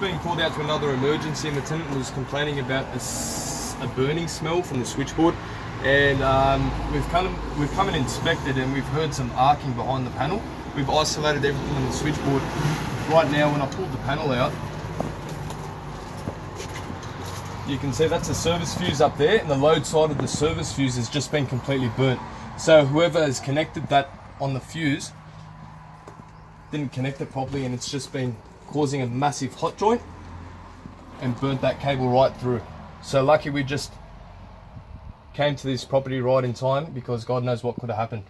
been called out to another emergency, and the tenant was complaining about a burning smell from the switchboard. And um, we've come we've come and inspected, and we've heard some arcing behind the panel. We've isolated everything on the switchboard. Right now, when I pulled the panel out, you can see that's a service fuse up there, and the load side of the service fuse has just been completely burnt. So whoever has connected that on the fuse didn't connect it properly, and it's just been causing a massive hot joint and burnt that cable right through. So lucky we just came to this property right in time because God knows what could have happened.